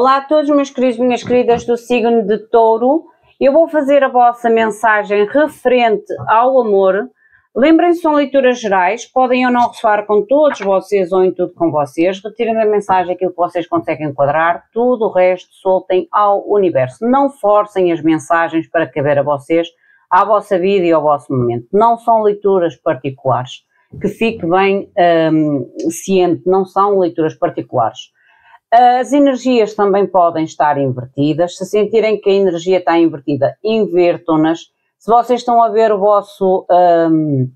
Olá a todos, meus queridos, minhas queridas do signo de touro. Eu vou fazer a vossa mensagem referente ao amor. Lembrem-se, são leituras gerais, podem ou não ressoar com todos vocês ou em tudo com vocês. Retirem da mensagem aquilo que vocês conseguem enquadrar, tudo o resto soltem ao universo. Não forcem as mensagens para caber a vocês, à vossa vida e ao vosso momento. Não são leituras particulares. Que fique bem hum, ciente, não são leituras particulares. As energias também podem estar invertidas. Se sentirem que a energia está invertida, invertam-nas. Se vocês estão a ver o vosso um,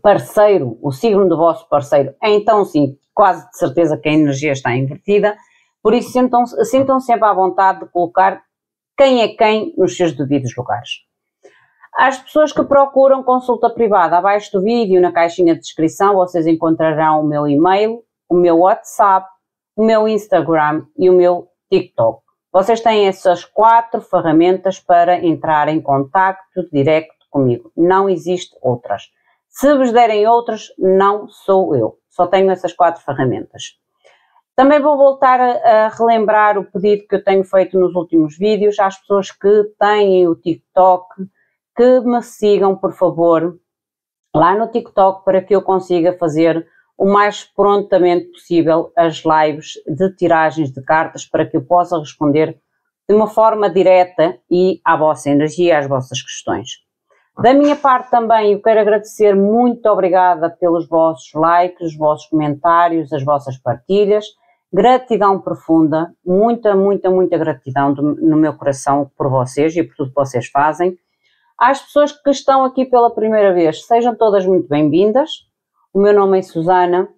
parceiro, o signo do vosso parceiro, então sim, quase de certeza que a energia está invertida. Por isso, sintam, sintam sempre à vontade de colocar quem é quem nos seus devidos lugares. As pessoas que procuram consulta privada, abaixo do vídeo, na caixinha de descrição, vocês encontrarão o meu e-mail, o meu WhatsApp, o meu Instagram e o meu TikTok. Vocês têm essas quatro ferramentas para entrar em contacto direto comigo. Não existe outras. Se vos derem outras, não sou eu. Só tenho essas quatro ferramentas. Também vou voltar a, a, relembrar o pedido que eu tenho feito nos últimos vídeos às pessoas que têm o TikTok, que me sigam, por favor, lá no TikTok para que eu consiga fazer o mais prontamente possível as lives de tiragens de cartas para que eu possa responder de uma forma direta e à vossa energia, às vossas questões. Da minha parte também eu quero agradecer muito obrigada pelos vossos likes, os vossos comentários, as vossas partilhas. Gratidão profunda, muita, muita, muita gratidão do, no meu coração por vocês e por tudo que vocês fazem. Às pessoas que estão aqui pela primeira vez, sejam todas muito bem-vindas. O meu nome é Susana.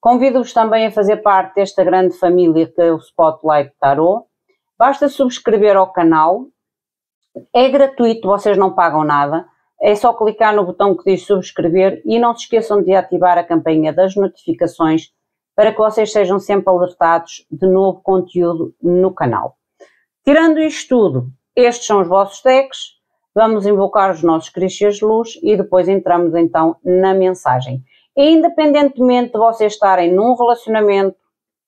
Convido-vos também a fazer parte desta grande família que é o Spotlight Tarot. Basta subscrever ao canal. É gratuito, vocês não pagam nada. É só clicar no botão que diz subscrever e não se esqueçam de ativar a campainha das notificações para que vocês sejam sempre alertados de novo conteúdo no canal. Tirando isto tudo, estes são os vossos decks. Vamos invocar os nossos cristas de luz e depois entramos então na mensagem independentemente de vocês estarem num relacionamento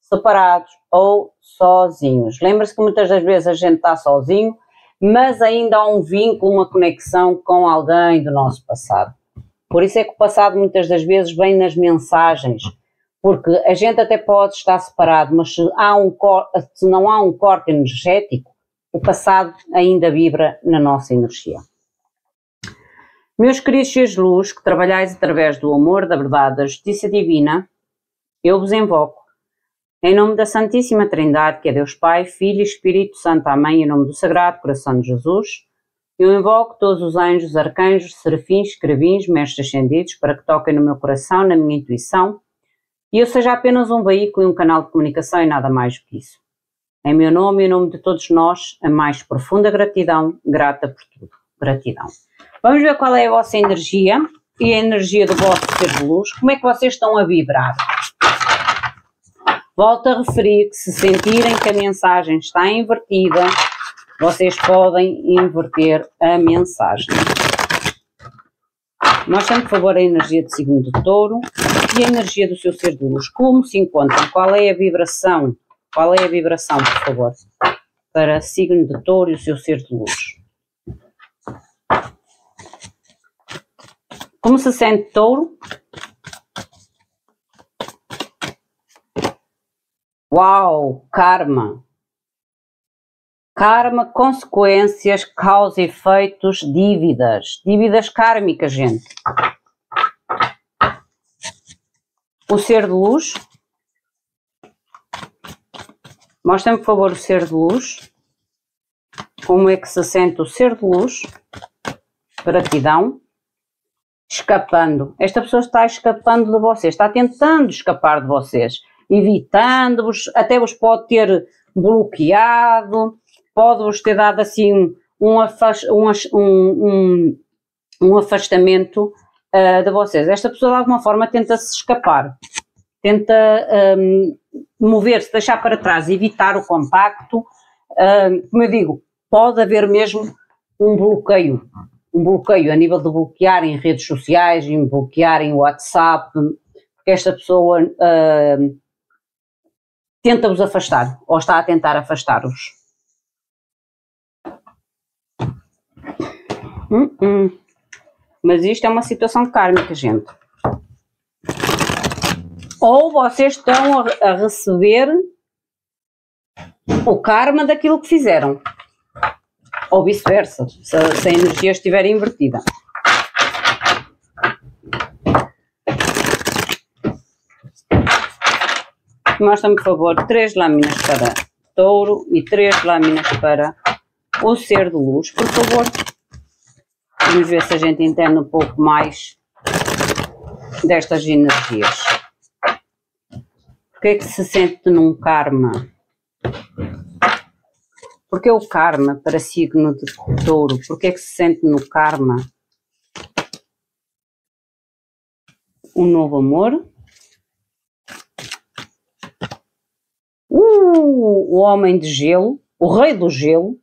separados ou sozinhos. Lembra-se que muitas das vezes a gente está sozinho, mas ainda há um vínculo, uma conexão com alguém do nosso passado. Por isso é que o passado muitas das vezes vem nas mensagens, porque a gente até pode estar separado, mas se, há um, se não há um corte energético, o passado ainda vibra na nossa energia. Meus queridos de luz, que trabalhais através do amor, da verdade, da justiça divina, eu vos invoco. Em nome da Santíssima Trindade, que é Deus Pai, Filho e Espírito Santo, Amém, em nome do Sagrado Coração de Jesus, eu invoco todos os anjos, arcanjos, serafins, escravins, mestres ascendidos, para que toquem no meu coração, na minha intuição, e eu seja apenas um veículo e um canal de comunicação e nada mais do que isso. Em meu nome e em nome de todos nós, a mais profunda gratidão, grata por tudo. Gratidão. Vamos ver qual é a vossa energia e a energia do vosso ser de luz. Como é que vocês estão a vibrar? Volto a referir que se sentirem que a mensagem está invertida, vocês podem inverter a mensagem. Mostrem, por favor, a energia do signo de touro e a energia do seu ser de luz. Como se encontram? Qual é a vibração? Qual é a vibração, por favor? Para signo de touro e o seu ser de luz. Como se sente touro? Uau, karma. Karma, consequências, causa e efeitos, dívidas. Dívidas kármicas, gente. O ser de luz. Mostrem, por favor, o ser de luz. Como é que se sente o ser de luz? Gratidão escapando. Esta pessoa está escapando de vocês, está tentando escapar de vocês, evitando-vos, até vos pode ter bloqueado, pode-vos ter dado assim um, um, um, um afastamento uh, de vocês. Esta pessoa de alguma forma tenta se escapar, tenta um, mover-se, deixar para trás, evitar o contacto. Uh, como eu digo, pode haver mesmo um bloqueio um bloqueio a nível de bloquear em redes sociais, em bloquear em WhatsApp, porque esta pessoa uh, tenta-os afastar ou está a tentar afastar-os. Hum, hum. Mas isto é uma situação kármica, gente. Ou vocês estão a, a receber o karma daquilo que fizeram. Ou vice-versa, se, se a energia estiver invertida. Mostra-me, por favor, três lâminas para touro e três lâminas para o ser de luz, por favor. Vamos ver se a gente entende um pouco mais destas energias. Porquê é que se sente num karma? Porque o karma para signo de touro? Porquê é que se sente no karma? Um novo amor? Uh, o homem de gelo, o rei do gelo,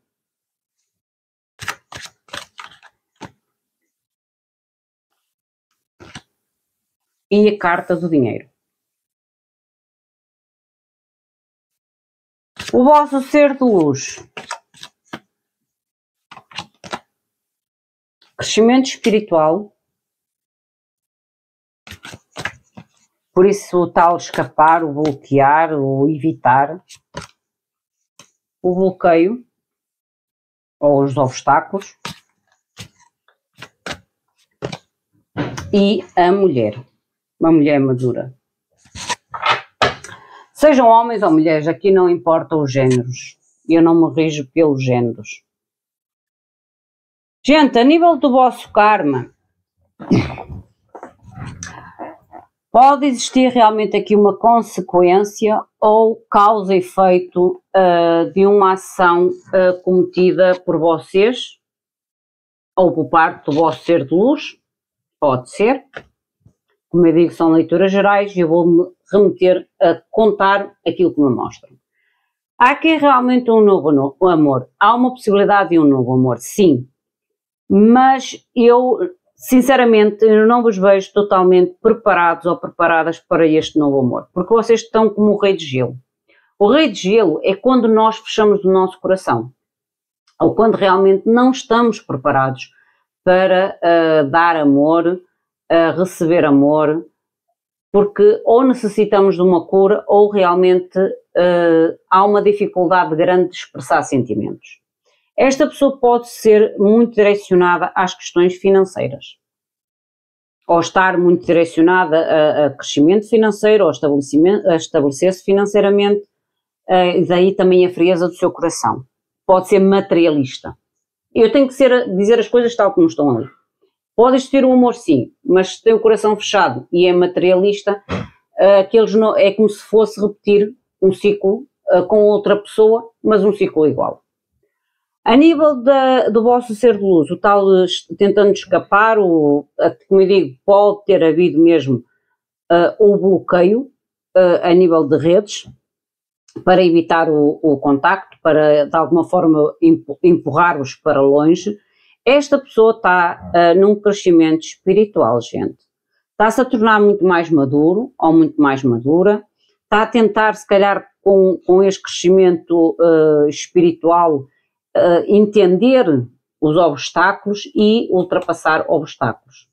e a carta do dinheiro. O vosso ser de luz. Crescimento espiritual. Por isso, o tal escapar, o bloquear, o evitar. O bloqueio ou os obstáculos. E a mulher uma mulher madura. Sejam homens ou mulheres, aqui não importa os géneros. Eu não me rijo pelos géneros. Gente, a nível do vosso karma, pode existir realmente aqui uma consequência ou causa e efeito uh, de uma ação uh, cometida por vocês ou por parte do vosso ser de luz, pode ser, como eu digo, são leituras gerais e eu vou-me remeter a contar aquilo que me mostram. Há aqui realmente um novo, amor. Há uma possibilidade de um novo amor, sim. Mas eu, sinceramente, eu não vos vejo totalmente preparados ou preparadas para este novo amor. Porque vocês estão como o rei de gelo. O rei de gelo é quando nós fechamos o nosso coração. Ou quando realmente não estamos preparados para uh, dar amor, a receber amor, porque ou necessitamos de uma cura ou realmente uh, há uma dificuldade grande de expressar sentimentos. Esta pessoa pode ser muito direcionada às questões financeiras, ou estar muito direcionada a, a crescimento financeiro, ou a estabelecer-se financeiramente, uh, daí também a frieza do seu coração. Pode ser materialista. Eu tenho que ser, dizer as coisas tal como estão ali. Pode existir um amor sim, mas se tem o coração fechado e é materialista, aqueles não, é como se fosse repetir um ciclo uh, com outra pessoa, mas um ciclo igual. A nível da, do vosso ser de luz, o tal tentando escapar, o, como eu digo, pode ter havido mesmo uh, o bloqueio uh, a nível de redes para evitar o, o contacto, para de alguma forma empurrar-vos para longe esta pessoa está uh, num crescimento espiritual, gente. Está-se a tornar muito mais maduro ou muito mais madura. Está a tentar, se calhar, com, com este crescimento uh, espiritual, uh, entender os obstáculos e ultrapassar obstáculos.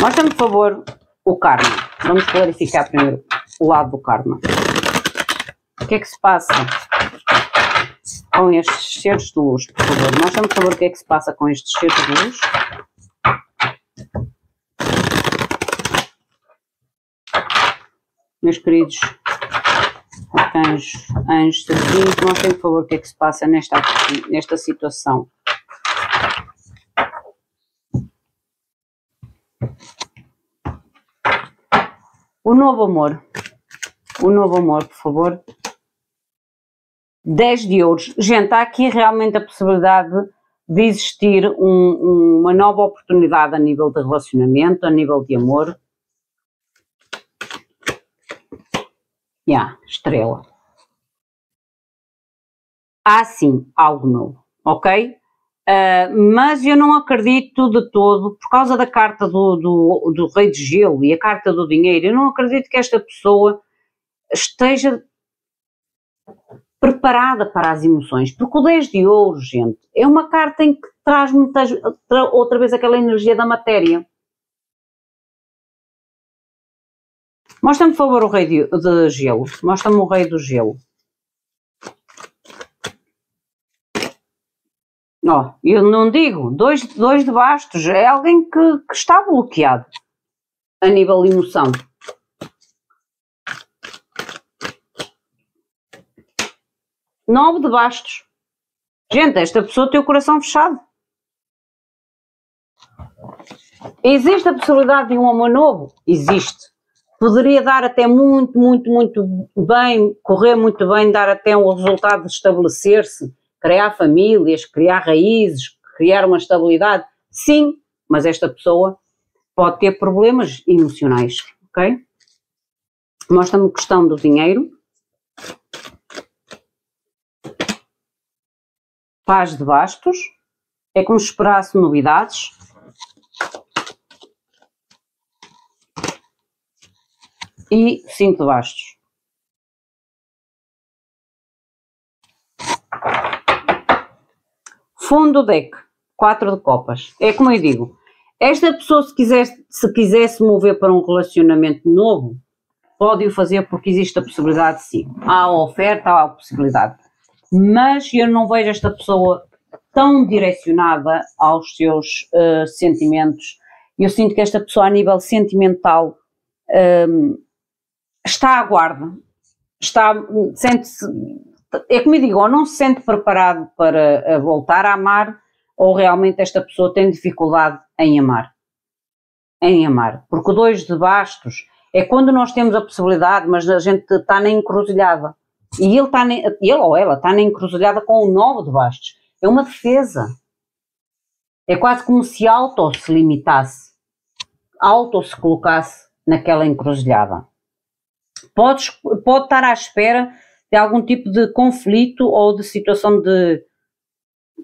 Mostra-me, por favor, o karma. Vamos clarificar primeiro o lado do karma. O que é que se passa com estes seres de luz, por favor. Mostra-me, por favor, o que é que se passa com estes seres de luz. Meus queridos arcanjos, anjos, servidinhos, mostrem, por favor, o que é que se passa nesta, nesta situação. O novo amor. O novo amor, por favor. 10 de ouros. Gente, há aqui realmente a possibilidade de existir um, uma nova oportunidade a nível de relacionamento, a nível de amor. Yeah, estrela. Há sim algo novo, ok? Uh, mas eu não acredito de todo, por causa da carta do, do, do Rei de Gelo e a carta do dinheiro, eu não acredito que esta pessoa esteja preparada para as emoções, porque o 10 de ouro, gente, é uma carta em que traz muitas, outra vez aquela energia da matéria. Mostra-me, por favor, o rei de, de gelo. Mostra-me o rei do gelo. Ó, oh, eu não digo, dois, dois de bastos, é alguém que, que está bloqueado a nível emoção. Nove de bastos. Gente, esta pessoa tem o coração fechado. Existe a possibilidade de um amor novo? Existe. Poderia dar até muito, muito, muito bem, correr muito bem, dar até um resultado de estabelecer-se, criar famílias, criar raízes, criar uma estabilidade. Sim, mas esta pessoa pode ter problemas emocionais, ok? Mostra-me questão do dinheiro. Paz de bastos. É como se esperasse novidades. E cinco de bastos. Fundo do deck. Quatro de copas. É como eu digo. Esta pessoa, se, quiser, se quiser se mover para um relacionamento novo, pode o fazer porque existe a possibilidade sim. Há a oferta, há a possibilidade mas eu não vejo esta pessoa tão direcionada aos seus uh, sentimentos. Eu sinto que esta pessoa, a nível sentimental, um, ehm, está à guarda, está, sente-se, é como eu digo, ou não se sente preparado para eh, voltar a amar, ou realmente esta pessoa tem dificuldade em amar. Em amar. Porque o dois de bastos é quando nós temos a possibilidade, mas a gente está na encruzilhada. E ele, está ele ou ela está na encruzilhada com o novo de bastos. É uma defesa. É quase como se auto se limitasse, auto se colocasse naquela encruzilhada. Pode, pode estar à espera de algum tipo de conflito ou de situação de,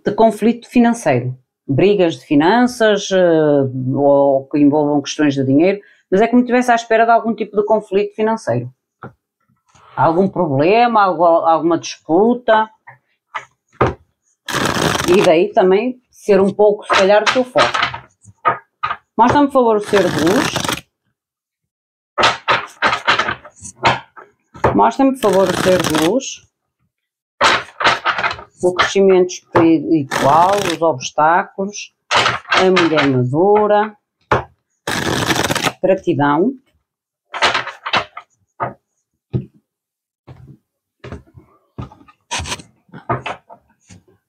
de conflito financeiro. Brigas de finanças uh, ou que envolvam questões de dinheiro, mas é como se estivesse à espera de algum tipo de conflito financeiro algum problema, alguma disputa. E daí também ser um pouco, se calhar, o seu foco. Mostra-me, por favor, o ser de luz. Mostra-me, por favor, o ser de luz. O crescimento espiritual, os obstáculos, a mulher madura, gratidão.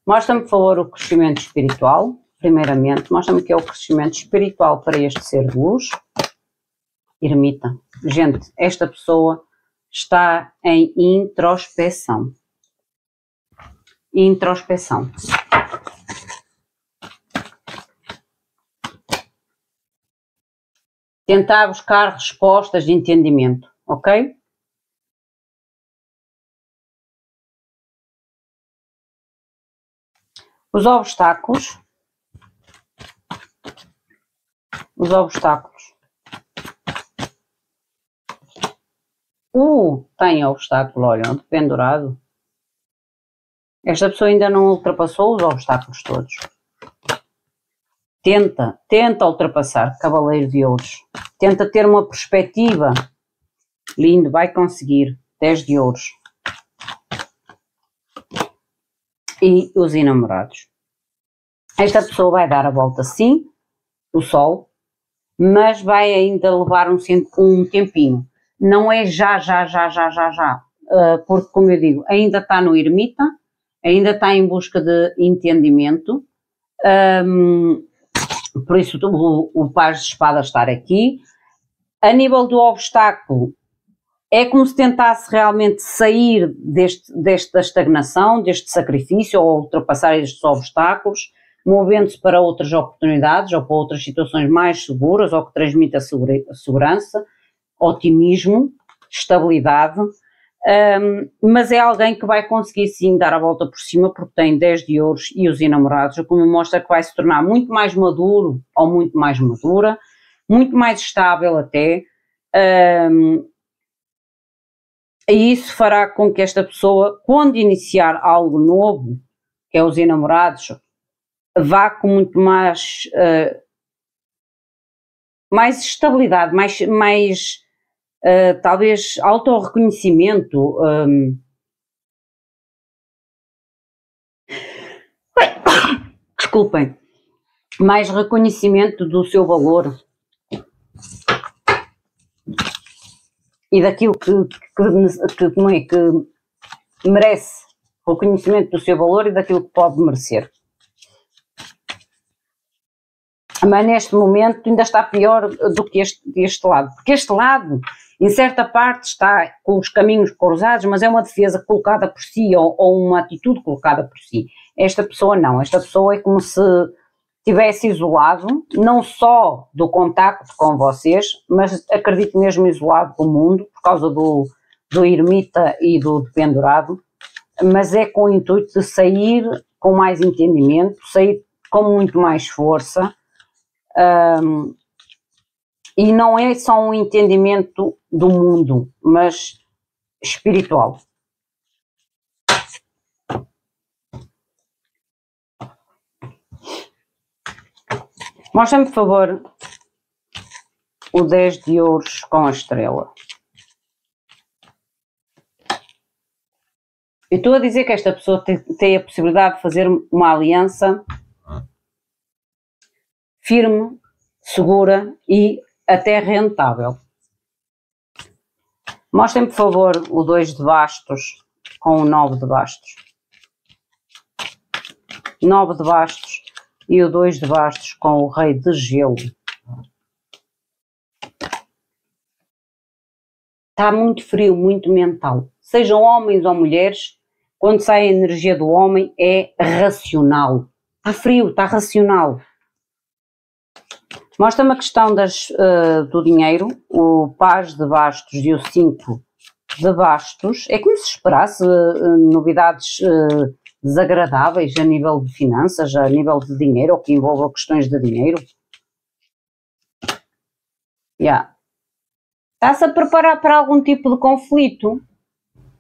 Mostra-me, por favor, o crescimento espiritual. Primeiramente, mostra-me que é o crescimento espiritual para este ser de luz. Ermita. Gente, esta pessoa está em introspeção. Introspeção. Tentar buscar respostas de entendimento, ok? Os obstáculos. Os obstáculos. Uh, tem obstáculo, olha, pendurado. Esta pessoa ainda não ultrapassou os obstáculos todos. Tenta, tenta ultrapassar, Cavaleiro de Ouros. Tenta ter uma perspectiva. Lindo, vai conseguir. 10 de ouros. E os enamorados. Esta pessoa vai dar a volta sim, o sol, mas vai ainda levar um, um tempinho. Não é já, já, já, já, já, já. Uh, porque, como eu digo, ainda está no ermita, ainda está em busca de entendimento. Um, por isso o, o Paz de Espada estar aqui. A nível do obstáculo, é como se tentasse realmente sair deste, desta estagnação, deste sacrifício, ou ultrapassar estes obstáculos, movendo-se para outras oportunidades ou para outras situações mais seguras, ou que transmita segurança, otimismo, estabilidade. Um, mas é alguém que vai conseguir sim dar a volta por cima porque tem 10 de ouros e os enamorados, o que me mostra que vai se tornar muito mais maduro ou muito mais madura, muito mais estável até. Um, e isso fará com que esta pessoa, quando iniciar algo novo, que é os enamorados, vá com muito mais, uh, mais estabilidade, mais, mais uh, talvez autorreconhecimento. Um, desculpem, mais reconhecimento do seu valor e daquilo que, que, que, que, merece, reconhecimento do seu valor e daquilo que pode merecer. Mas neste momento ainda está pior do que este, este lado, porque este lado em certa parte está com os caminhos cruzados, mas é uma defesa colocada por si ou, ou uma atitude colocada por si. Esta pessoa não, esta pessoa é como se tivesse isolado, não só do contacto com vocês, mas acredito mesmo isolado do mundo, por causa do, do ermita e do dependurado, mas é com o intuito de sair com mais entendimento, sair com muito mais força, um, e não é só um entendimento do mundo, mas espiritual. Mostra-me, por favor, o 10 de ouros com a estrela. Eu estou a dizer que esta pessoa tem, a possibilidade de fazer uma aliança firme, segura e até rentável. Mostrem, por favor, o 2 de bastos com o 9 de bastos. 9 de bastos e o 2 de bastos com o rei de gelo. Está muito frio, muito mental. Sejam homens ou mulheres, quando sai a energia do homem é racional. Está frio, está racional. Mostra-me a questão das, uh, do dinheiro, o paz de bastos e o 5 de bastos. É como se esperasse uh, novidades uh, desagradáveis a nível de finanças, a nível de dinheiro, ou que envolvam questões de dinheiro. Yeah. Está-se a preparar para algum tipo de conflito.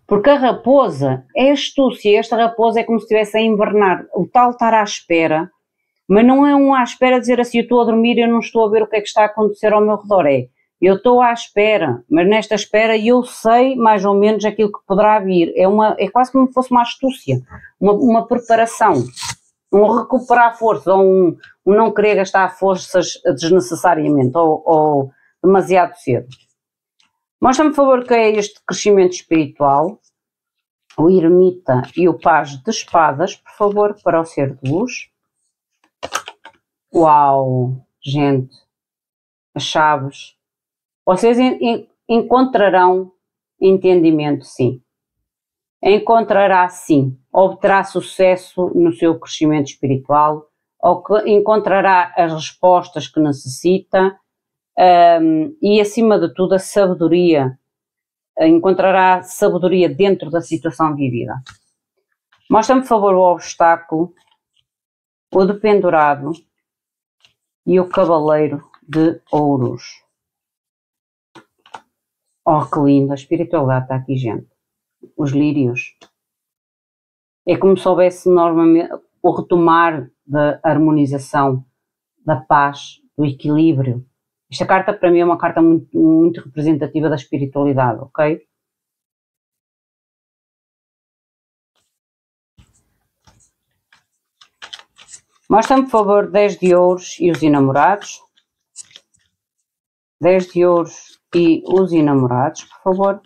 Porque a raposa é astúcia, esta raposa é como se estivesse a invernar. O tal estar à espera mas não é um à espera dizer assim, eu estou a dormir eu não estou a ver o que é que está a acontecer ao meu redor. É, eu estou à espera, mas nesta espera eu sei mais ou menos aquilo que poderá vir. É, uma, é quase como se fosse uma astúcia, uma, uma preparação, um recuperar força, ou um, um, não querer gastar forças desnecessariamente ou, ou demasiado cedo. Mostra-me, por favor, que é este crescimento espiritual, o ermita e o paz de espadas, por favor, para o ser de luz. Uau, gente, as chaves. Vocês encontrarão entendimento, sim. Encontrará, sim. Obterá sucesso no seu crescimento espiritual, ou encontrará as respostas que necessita um, e, acima de tudo, a sabedoria. Encontrará sabedoria dentro da situação vivida. Mostra-me, por favor, o obstáculo, o dependurado e o Cavaleiro de Ouros. Oh, que lindo! A espiritualidade está aqui, gente. Os lírios. É como se houvesse normalmente o retomar da harmonização, da paz, do equilíbrio. Esta carta, para mim, é uma carta muito, muito representativa da espiritualidade, ok? Mostra-me, por favor, 10 de ouros e os enamorados. 10 de ouros e os enamorados, por favor.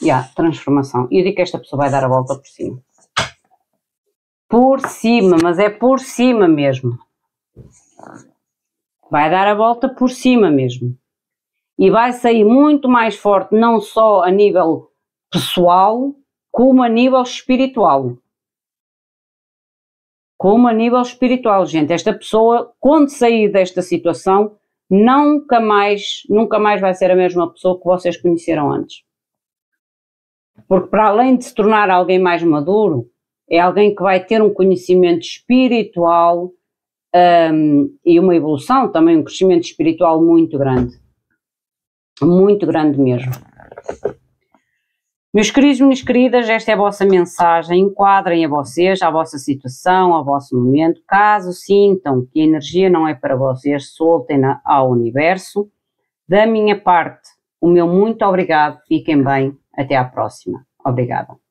E yeah, transformação. E eu digo que esta pessoa vai dar a volta por cima. Por cima, mas é por cima mesmo. Vai dar a volta por cima mesmo. E vai sair muito mais forte, não só a nível pessoal, como a nível espiritual como a nível espiritual, gente. Esta pessoa, quando sair desta situação, nunca mais, nunca mais vai ser a mesma pessoa que vocês conheceram antes. Porque para além de se tornar alguém mais maduro, é alguém que vai ter um conhecimento espiritual um, e uma evolução, também um crescimento espiritual muito grande. Muito grande mesmo. Meus queridos minhas queridas, esta é a vossa mensagem. Enquadrem a vocês, a vossa situação, ao vosso momento. Caso sintam que a energia não é para vocês, soltem-na ao universo. Da minha parte, o meu muito obrigado. Fiquem bem. Até à próxima. Obrigada.